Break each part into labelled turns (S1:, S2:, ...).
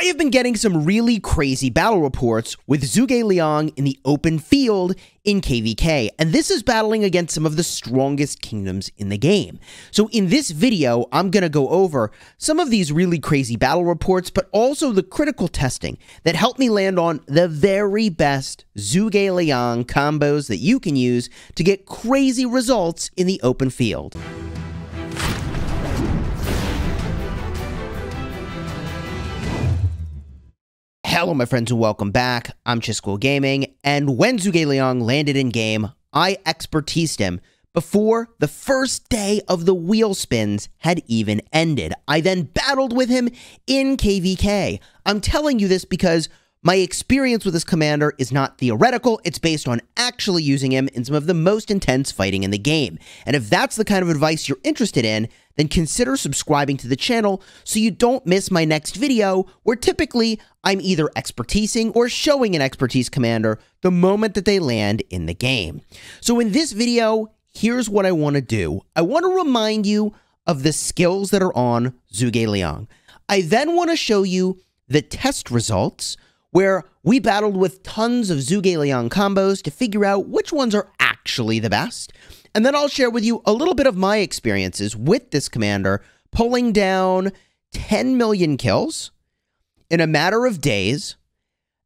S1: I have been getting some really crazy battle reports with Zhuge Liang in the open field in KVK, and this is battling against some of the strongest kingdoms in the game. So in this video, I'm going to go over some of these really crazy battle reports, but also the critical testing that helped me land on the very best Zhuge Liang combos that you can use to get crazy results in the open field. Hello, my friends, and welcome back. I'm Chisgule Gaming, and when Zhuge Liang landed in game, I expertised him before the first day of the wheel spins had even ended. I then battled with him in KVK. I'm telling you this because my experience with this commander is not theoretical, it's based on actually using him in some of the most intense fighting in the game. And if that's the kind of advice you're interested in, then consider subscribing to the channel so you don't miss my next video where typically I'm either expertising or showing an expertise commander the moment that they land in the game. So in this video, here's what I want to do. I want to remind you of the skills that are on Zhuge Liang. I then want to show you the test results where we battled with tons of Zhuge Liang combos to figure out which ones are actually the best. And then I'll share with you a little bit of my experiences with this commander, pulling down 10 million kills in a matter of days.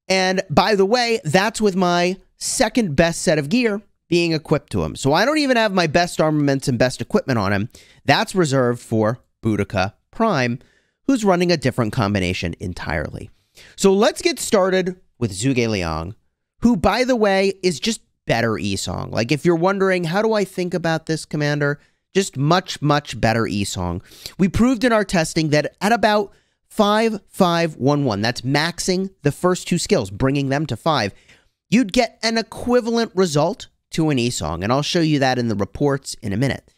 S1: And by the way, that's with my second best set of gear being equipped to him. So I don't even have my best armaments and best equipment on him. That's reserved for Boudica Prime, who's running a different combination entirely. So let's get started with Zhuge Liang, who, by the way, is just better Esong. Like, if you're wondering, how do I think about this commander? Just much, much better Esong. We proved in our testing that at about 5, 5, 1, 1, that's maxing the first two skills, bringing them to 5, you'd get an equivalent result to an Esong. And I'll show you that in the reports in a minute.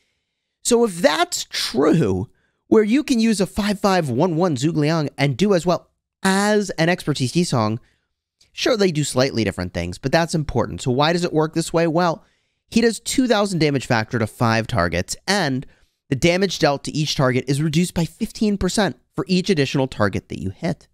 S1: So if that's true, where you can use a 5, 5, 1, 1 Zhuge Liang and do as well as an expertise song, sure, they do slightly different things, but that's important. So why does it work this way? Well, he does 2,000 damage factor to five targets, and the damage dealt to each target is reduced by 15% for each additional target that you hit.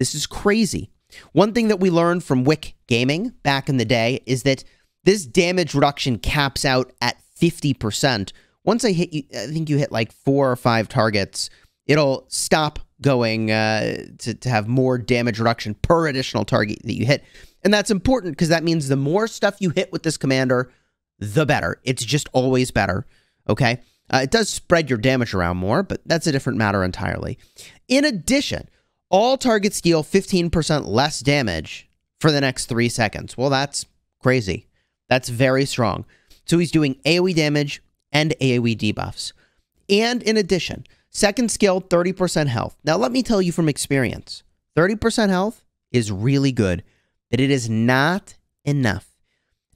S1: This is crazy. One thing that we learned from Wick Gaming back in the day is that this damage reduction caps out at 50%. Once I hit you, I think you hit like four or five targets, it'll stop going uh, to, to have more damage reduction per additional target that you hit. And that's important because that means the more stuff you hit with this commander, the better. It's just always better. Okay. Uh, it does spread your damage around more, but that's a different matter entirely. In addition, all targets deal 15% less damage for the next three seconds. Well, that's crazy. That's very strong. So he's doing AoE damage and AoE debuffs. And in addition, Second skill, 30% health. Now, let me tell you from experience 30% health is really good, but it is not enough.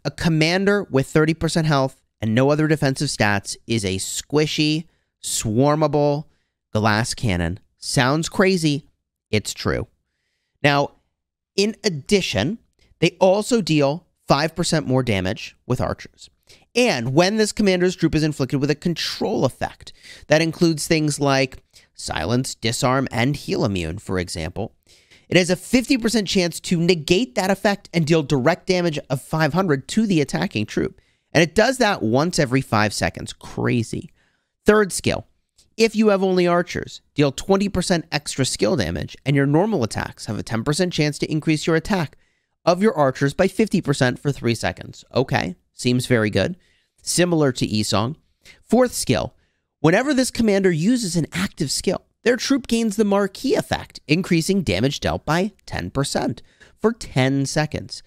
S1: A commander with 30% health and no other defensive stats is a squishy, swarmable glass cannon. Sounds crazy. It's true. Now, in addition, they also deal 5% more damage with archers. And when this commander's troop is inflicted with a control effect, that includes things like silence, disarm, and heal immune, for example, it has a 50% chance to negate that effect and deal direct damage of 500 to the attacking troop. And it does that once every 5 seconds. Crazy. Third skill. If you have only archers, deal 20% extra skill damage, and your normal attacks have a 10% chance to increase your attack of your archers by 50% for 3 seconds. Okay, seems very good similar to Esong. Fourth skill, whenever this commander uses an active skill, their troop gains the marquee effect, increasing damage dealt by 10% for 10 seconds,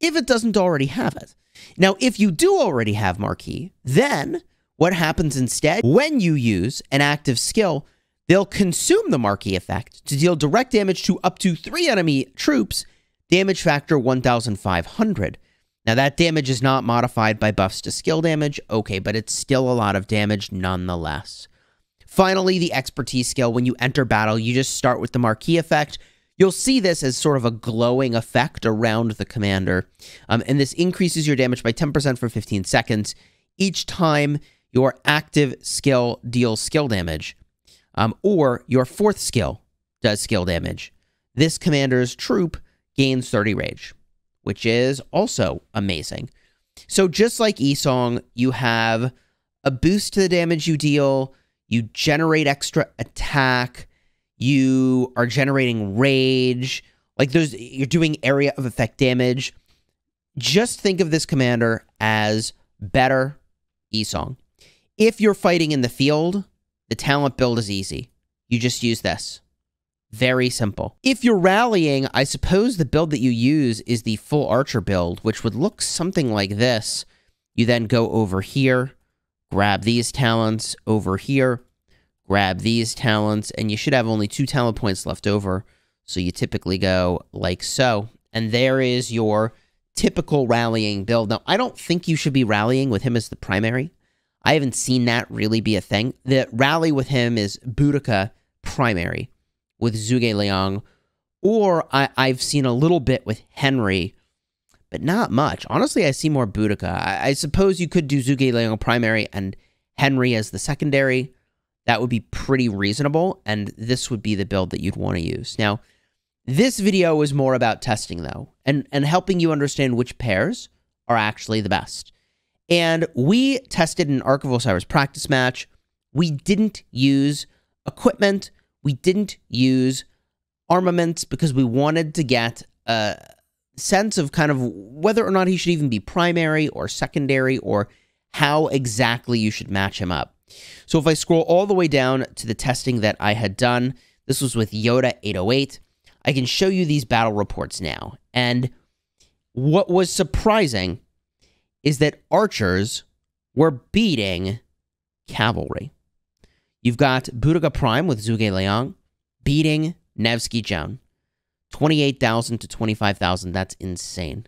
S1: if it doesn't already have it. Now, if you do already have marquee, then what happens instead? When you use an active skill, they'll consume the marquee effect to deal direct damage to up to three enemy troops, damage factor 1500. Now, that damage is not modified by buffs to skill damage, okay, but it's still a lot of damage nonetheless. Finally, the expertise skill. When you enter battle, you just start with the marquee effect. You'll see this as sort of a glowing effect around the commander, um, and this increases your damage by 10% for 15 seconds each time your active skill deals skill damage, um, or your fourth skill does skill damage. this commander's troop gains 30 rage, which is also amazing. So just like Esong, you have a boost to the damage you deal, you generate extra attack, you are generating rage, like there's you're doing area of effect damage. Just think of this commander as better Esong. If you're fighting in the field, the talent build is easy. You just use this. Very simple. If you're rallying, I suppose the build that you use is the full archer build, which would look something like this. You then go over here, grab these talents over here, grab these talents, and you should have only two talent points left over. So you typically go like so. And there is your typical rallying build. Now, I don't think you should be rallying with him as the primary. I haven't seen that really be a thing. The rally with him is Boudica primary with Zhuge Liang, or I, I've seen a little bit with Henry, but not much. Honestly, I see more Boudica. I, I suppose you could do Zhuge Liang primary and Henry as the secondary. That would be pretty reasonable, and this would be the build that you'd want to use. Now, this video is more about testing, though, and, and helping you understand which pairs are actually the best. And we tested an of Osiris practice match. We didn't use equipment we didn't use armaments because we wanted to get a sense of kind of whether or not he should even be primary or secondary or how exactly you should match him up. So if I scroll all the way down to the testing that I had done, this was with Yoda 808, I can show you these battle reports now. And what was surprising is that archers were beating cavalry. You've got Boudica Prime with Zhuge Liang beating Nevsky Joan. 28,000 to 25,000. That's insane.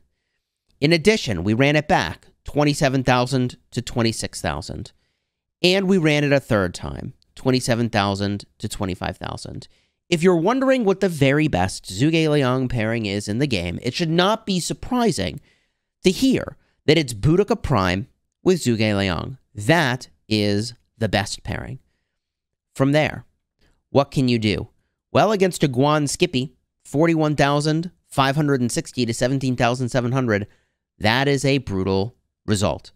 S1: In addition, we ran it back 27,000 to 26,000. And we ran it a third time 27,000 to 25,000. If you're wondering what the very best Zhuge Liang pairing is in the game, it should not be surprising to hear that it's Boudica Prime with Zhuge Liang. That is the best pairing. From there, what can you do? Well, against a Guan Skippy, 41,560 to 17,700, that is a brutal result.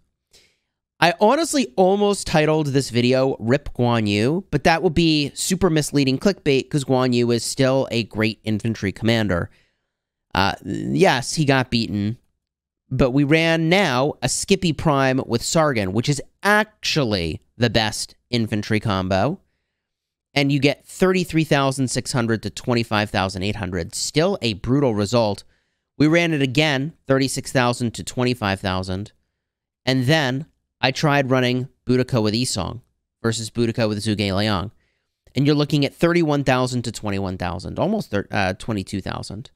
S1: I honestly almost titled this video Rip Guan Yu, but that would be super misleading clickbait because Guan Yu is still a great infantry commander. Uh, yes, he got beaten, but we ran now a Skippy Prime with Sargon, which is actually the best infantry combo and you get 33,600 to 25,800. Still a brutal result. We ran it again, 36,000 to 25,000. And then I tried running Boudica with Esong versus Boudica with Zhuge Liang. And you're looking at 31,000 to 21,000, almost uh, 22,000.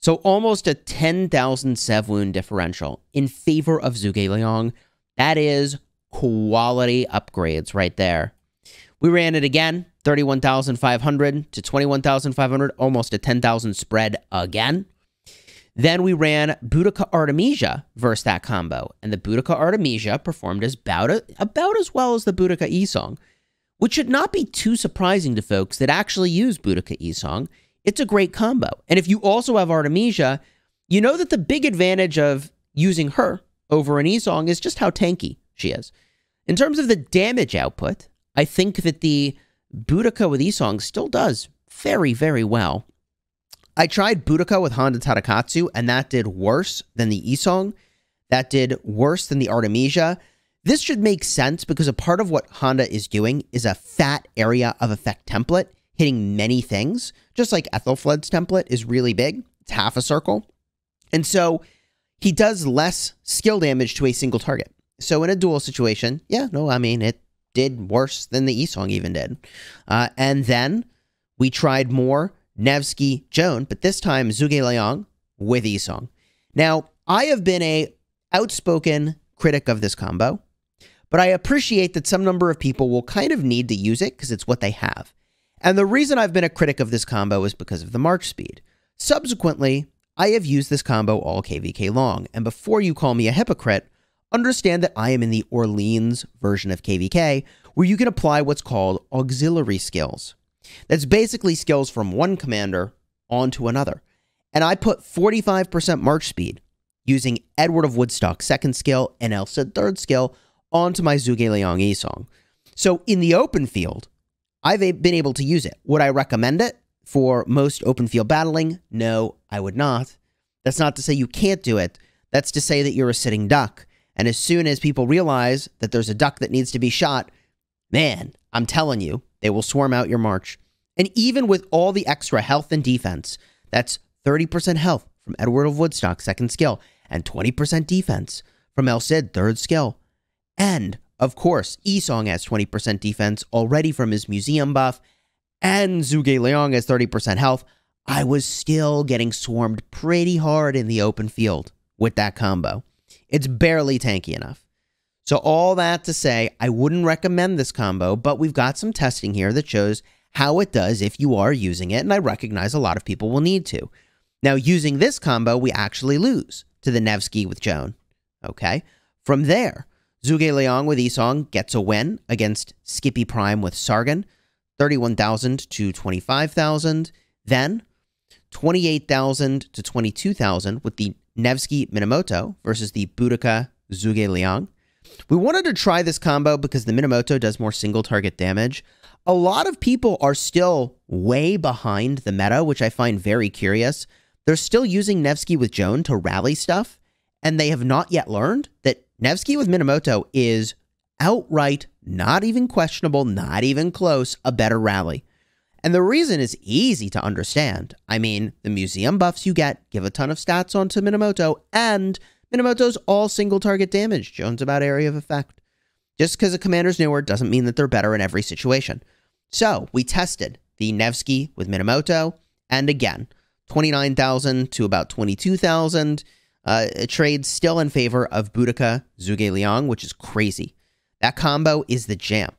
S1: So almost a 10,000 Sev wound differential in favor of Zhuge Liang. That is quality upgrades right there. We ran it again, 31,500 to 21,500, almost a 10,000 spread again. Then we ran Boudica Artemisia versus that combo, and the Boudica Artemisia performed as about, a, about as well as the Boudica Isong, which should not be too surprising to folks that actually use Boudica Isong. It's a great combo. And if you also have Artemisia, you know that the big advantage of using her over an Isong is just how tanky she is. In terms of the damage output, I think that the Boudica with Isong still does very, very well. I tried Boudica with Honda Tadakatsu, and that did worse than the Isong. That did worse than the Artemisia. This should make sense because a part of what Honda is doing is a fat area of effect template, hitting many things, just like Ethelflaed's template is really big. It's half a circle. And so he does less skill damage to a single target. So in a duel situation, yeah, no, I mean, it did worse than the Isong even did. Uh, and then we tried more Nevsky Joan, but this time Zhuge Liang with Isong. Now, I have been a outspoken critic of this combo, but I appreciate that some number of people will kind of need to use it because it's what they have. And the reason I've been a critic of this combo is because of the march speed. Subsequently, I have used this combo all KVK long, and before you call me a hypocrite, understand that I am in the Orleans version of KVK, where you can apply what's called auxiliary skills. That's basically skills from one commander onto another. And I put 45% march speed using Edward of Woodstock second skill and El Cid third skill onto my Zhuge Liang song. So in the open field, I've been able to use it. Would I recommend it for most open field battling? No, I would not. That's not to say you can't do it. That's to say that you're a sitting duck. And as soon as people realize that there's a duck that needs to be shot, man, I'm telling you, they will swarm out your march. And even with all the extra health and defense, that's 30% health from Edward of Woodstock, second skill, and 20% defense from El Cid, third skill. And, of course, Yi-Song has 20% defense already from his museum buff, and Zhuge Liang has 30% health. I was still getting swarmed pretty hard in the open field with that combo. It's barely tanky enough. So, all that to say, I wouldn't recommend this combo, but we've got some testing here that shows how it does if you are using it, and I recognize a lot of people will need to. Now, using this combo, we actually lose to the Nevsky with Joan. Okay? From there, Zhuge Liang with Yi-Song gets a win against Skippy Prime with Sargon, 31,000 to 25,000. Then, 28,000 to 22,000 with the Nevsky Minamoto versus the Boudica Zhuge Liang. We wanted to try this combo because the Minamoto does more single target damage. A lot of people are still way behind the meta, which I find very curious. They're still using Nevsky with Joan to rally stuff, and they have not yet learned that Nevsky with Minamoto is outright, not even questionable, not even close, a better rally. And the reason is easy to understand. I mean, the museum buffs you get give a ton of stats onto Minamoto, and Minamoto's all single target damage. Joan's about area of effect. Just because a commander's newer doesn't mean that they're better in every situation. So we tested the Nevsky with Minamoto, and again, 29,000 to about 22,000. Uh, trade still in favor of Boudica Zhuge Liang, which is crazy. That combo is the jam.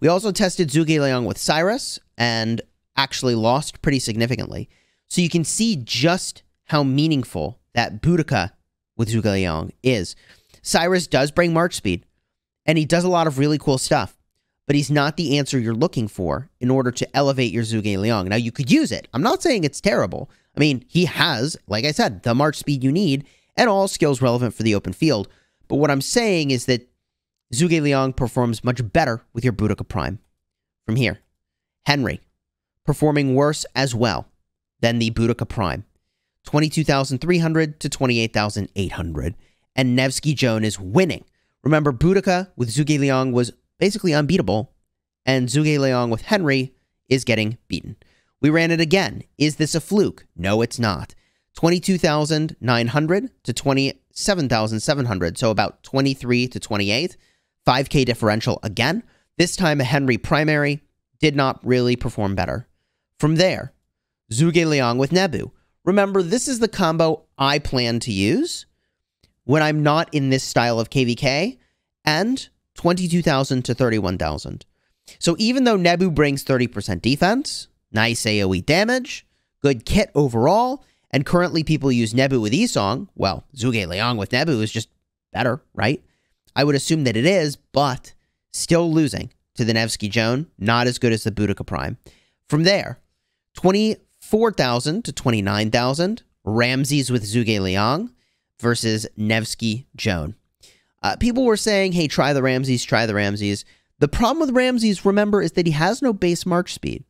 S1: We also tested Zhuge Liang with Cyrus and actually lost pretty significantly. So you can see just how meaningful that Boudica with Zhuge Liang is. Cyrus does bring march speed, and he does a lot of really cool stuff, but he's not the answer you're looking for in order to elevate your Zhuge Liang. Now, you could use it. I'm not saying it's terrible. I mean, he has, like I said, the march speed you need and all skills relevant for the open field. But what I'm saying is that Zhuge Liang performs much better with your Boudica Prime. From here, Henry, performing worse as well than the Boudica Prime. 22,300 to 28,800. And Nevsky Joan is winning. Remember, Boudica with Zhuge Liang was basically unbeatable, and Zhuge Liang with Henry is getting beaten. We ran it again. Is this a fluke? No, it's not. 22,900 to 27,700, so about 23 to 28. 5K differential again. This time a Henry primary did not really perform better. From there, Zhuge Liang with Nebu. Remember, this is the combo I plan to use when I'm not in this style of KVK and 22,000 to 31,000. So even though Nebu brings 30% defense, nice AoE damage, good kit overall, and currently people use Nebu with Yi-Song, well, Zhuge Liang with Nebu is just better, right? I would assume that it is, but still losing to the Nevsky Joan, not as good as the Boudica Prime. From there, 24,000 to 29,000, Ramses with Zhuge Liang versus Nevsky Joan. Uh, people were saying, hey, try the Ramses, try the Ramses. The problem with Ramses, remember, is that he has no base march speed.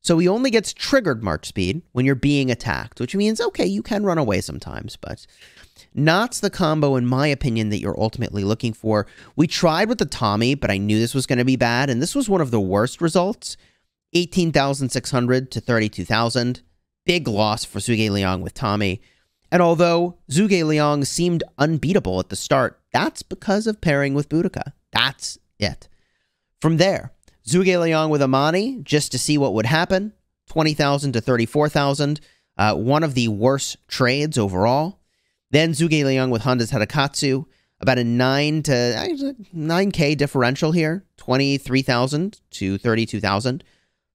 S1: So he only gets triggered march speed when you're being attacked, which means, okay, you can run away sometimes, but not the combo, in my opinion, that you're ultimately looking for. We tried with the Tommy, but I knew this was going to be bad, and this was one of the worst results. 18,600 to 32,000. Big loss for Zhuge Liang with Tommy. And although Zhuge Liang seemed unbeatable at the start, that's because of pairing with Boudica. That's it. From there, Zhuge Liang with Amani, just to see what would happen. 20,000 to 34,000. Uh, one of the worst trades overall. Then Zhuge Liang with Honda's Tadakatsu. About a 9 to 9k differential here. 23,000 to 32,000.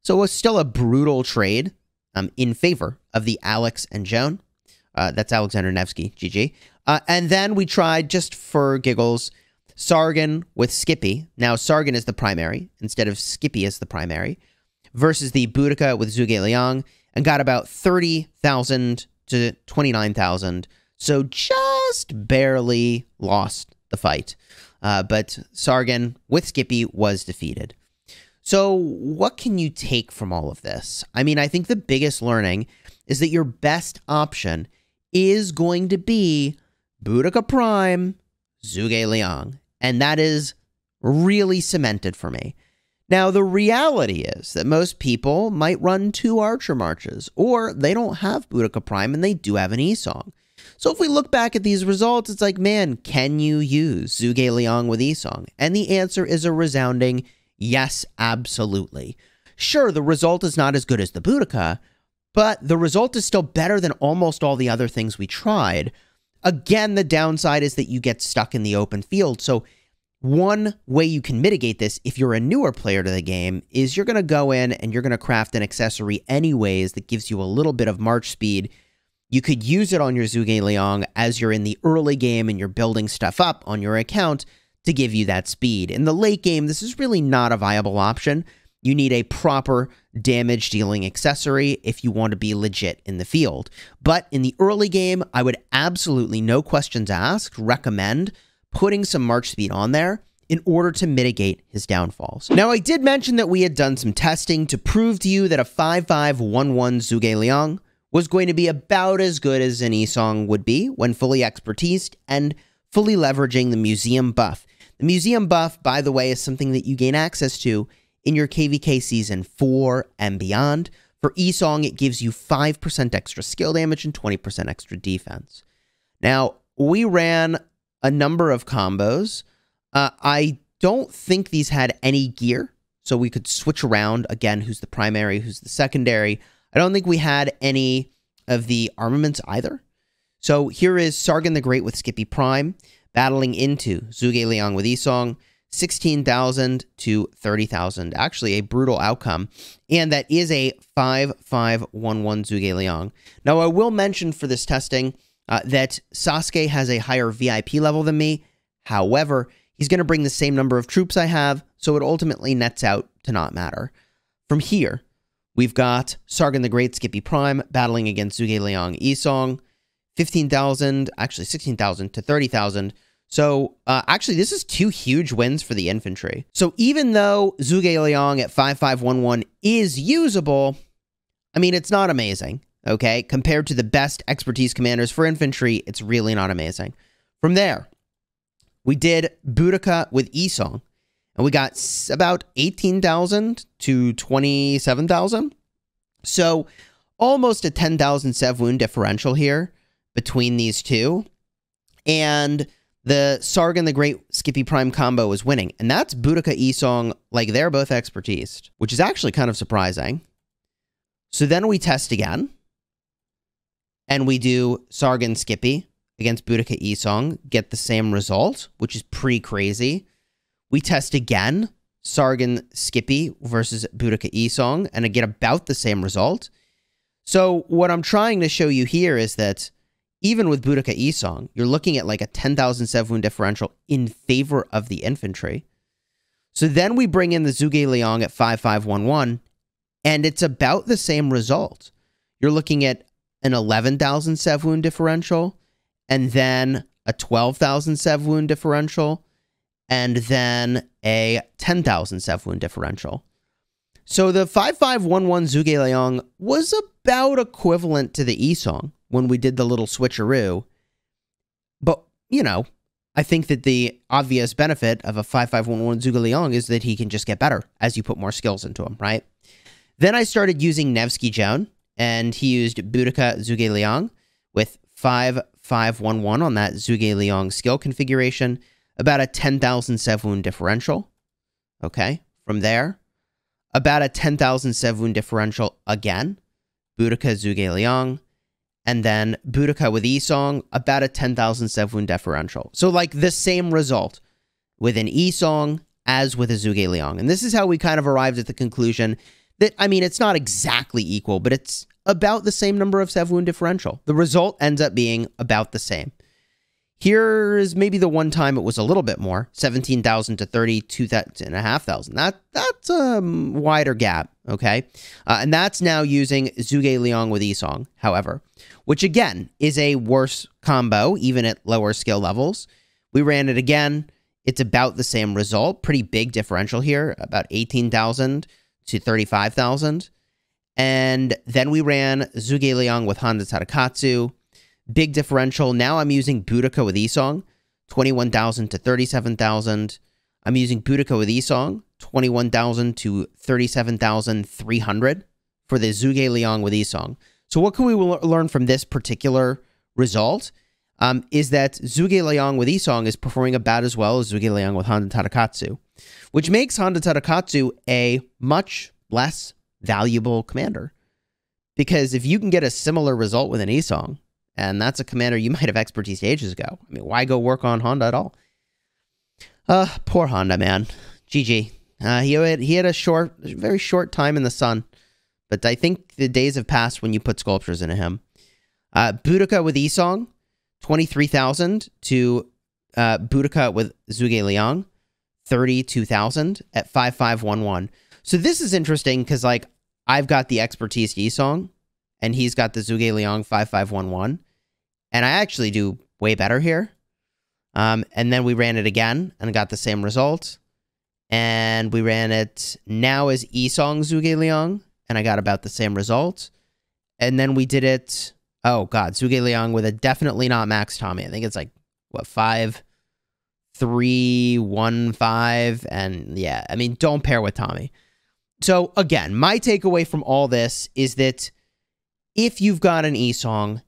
S1: So it's still a brutal trade um, in favor of the Alex and Joan. Uh, that's Alexander Nevsky, GG. Uh, and then we tried, just for giggles, Sargon with Skippy. Now, Sargon is the primary instead of Skippy as the primary. Versus the Boudica with Zhuge Liang. and got about 30,000 to 29,000. So just barely lost the fight. Uh, but Sargon with Skippy was defeated. So, what can you take from all of this? I mean, I think the biggest learning is that your best option is going to be Boudica Prime, Zhuge Liang. And that is really cemented for me. Now, the reality is that most people might run two Archer Marches, or they don't have Boudica Prime and they do have an E-Song. So if we look back at these results, it's like, man, can you use Zhuge Liang with E-Song? And the answer is a resounding yes, absolutely. Sure, the result is not as good as the Boudica, but the result is still better than almost all the other things we tried. Again, the downside is that you get stuck in the open field. So one way you can mitigate this if you're a newer player to the game is you're going to go in and you're going to craft an accessory anyways that gives you a little bit of march speed. You could use it on your Zhuge Liang as you're in the early game and you're building stuff up on your account to give you that speed. In the late game, this is really not a viable option. You need a proper damage dealing accessory if you want to be legit in the field. But in the early game, I would absolutely, no questions asked, recommend putting some March speed on there in order to mitigate his downfalls. Now, I did mention that we had done some testing to prove to you that a 5511 Zhuge Liang was going to be about as good as an E-Song would be when fully expertised and fully leveraging the museum buff. The museum buff, by the way, is something that you gain access to in your KVK season 4 and beyond. For E-Song, it gives you 5% extra skill damage and 20% extra defense. Now, we ran a number of combos. Uh, I don't think these had any gear, so we could switch around again who's the primary, who's the secondary. I don't think we had any of the armaments either. So here is Sargon the Great with Skippy Prime battling into Zhuge Liang with E-Song. 16,000 to 30,000. Actually, a brutal outcome. And that is a 5511 Zhuge Liang. Now, I will mention for this testing uh, that Sasuke has a higher VIP level than me. However, he's going to bring the same number of troops I have, so it ultimately nets out to not matter. From here, we've got Sargon the Great Skippy Prime battling against Zhuge Liang Isong, 15,000, actually 16,000 to 30,000. So uh, actually, this is two huge wins for the infantry. So even though Zhuge Liang at 5511 is usable, I mean, it's not amazing. Okay, compared to the best expertise commanders for infantry, it's really not amazing. From there, we did Boudica with E-Song, and we got about 18,000 to 27,000. So almost a 10,000 Sev wound differential here between these two. And the Sargon the Great Skippy Prime combo was winning. And that's Boudica E-Song, like they're both expertise, which is actually kind of surprising. So then we test again and we do Sargon Skippy against Boudica Isong, get the same result, which is pretty crazy. We test again Sargon Skippy versus Boudica Isong and I get about the same result. So what I'm trying to show you here is that even with Boudica Isong, you're looking at like a 10,000 Sev wound differential in favor of the infantry. So then we bring in the Zhuge Liang at 5511, and it's about the same result. You're looking at an 11,000 Sev wound differential, and then a 12,000 Sev wound differential, and then a 10,000 Sev wound differential. So the 5511 Zhuge Liang was about equivalent to the E-Song when we did the little switcheroo. But, you know, I think that the obvious benefit of a 5511 Zhuge Liang is that he can just get better as you put more skills into him, right? Then I started using Nevsky Joan and he used Boudica Zhuge Liang with 5511 on that Zhuge Liang skill configuration, about a 10,000 Sev wound differential. Okay, from there, about a 10,000 Sev wound differential again, Boudica Zhuge Liang, and then Boudica with E-Song, about a 10,000 Sev wound differential. So like the same result with an E-Song as with a Zhuge Liang. And this is how we kind of arrived at the conclusion that, I mean, it's not exactly equal, but it's about the same number of Sev wound differential. The result ends up being about the same. Here is maybe the one time it was a little bit more, 17,000 to 32,500. That, that's a wider gap. Okay. Uh, and that's now using Zhuge Liang with Yi-Song, however, which again is a worse combo, even at lower skill levels. We ran it again. It's about the same result. Pretty big differential here, about 18,000 to 35,000. And then we ran Zhuge Liang with Honda Tadakatsu. Big differential. Now I'm using Boudica with Yi-Song, 21,000 to 37,000. I'm using Boudica with Yi-Song, 21,000 to 37,300 for the Zhuge Liang with Yi-Song. So what can we learn from this particular result? Um, is that Zhuge Liang with Yi-Song is performing about as well as Zhuge Liang with Honda Tadakatsu, which makes Honda Tadakatsu a much less valuable commander. Because if you can get a similar result with an Yi-Song, and that's a commander you might have expertise ages ago, I mean, why go work on Honda at all? Uh, poor Honda, man. GG. Uh, he had he had a short, very short time in the sun, but I think the days have passed when you put sculptures into him. Uh, Boudica with Yi-Song, twenty three thousand to uh, Boudica with Zhuge Liang, thirty two thousand at five five one one. So this is interesting because like I've got the expertise Yi-Song, and he's got the Zhuge Liang five five one one, and I actually do way better here. Um, and then we ran it again and got the same result and we ran it now as Yi-Song Zhuge Liang, and I got about the same result. And then we did it, oh god, Zhuge Liang with a definitely not max Tommy. I think it's like, what, five, three, one, five, and yeah, I mean, don't pair with Tommy. So again, my takeaway from all this is that if you've got an Yi-Song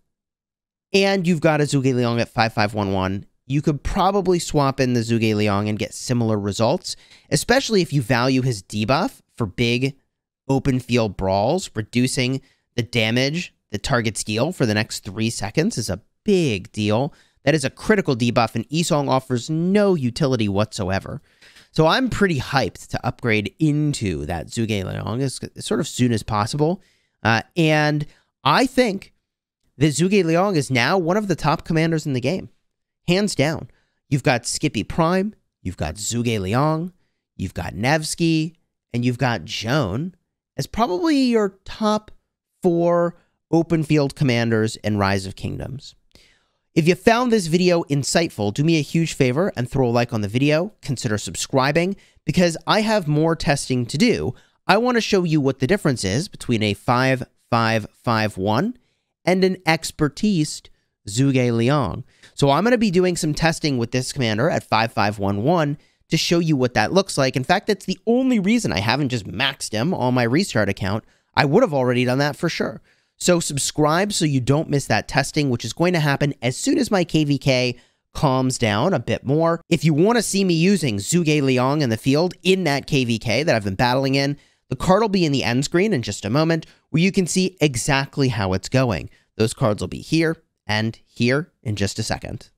S1: and you've got a Zhuge Liang at 5511, you could probably swap in the Zhuge Liang and get similar results, especially if you value his debuff for big open field brawls. Reducing the damage the targets deal for the next three seconds is a big deal. That is a critical debuff, and Yi-Song offers no utility whatsoever. So I'm pretty hyped to upgrade into that Zhuge Liang as sort of soon as possible. Uh, and I think that Zhuge Liang is now one of the top commanders in the game hands down. You've got Skippy Prime, you've got Zhuge Liang, you've got Nevsky, and you've got Joan as probably your top four open field commanders in Rise of Kingdoms. If you found this video insightful, do me a huge favor and throw a like on the video. Consider subscribing because I have more testing to do. I want to show you what the difference is between a 5551 and an expertise Zhuge Liang. So I'm going to be doing some testing with this commander at 5511 to show you what that looks like. In fact, that's the only reason I haven't just maxed him on my restart account. I would have already done that for sure. So subscribe so you don't miss that testing, which is going to happen as soon as my KVK calms down a bit more. If you want to see me using Zhuge Liang in the field in that KVK that I've been battling in, the card will be in the end screen in just a moment where you can see exactly how it's going. Those cards will be here and here in just a second.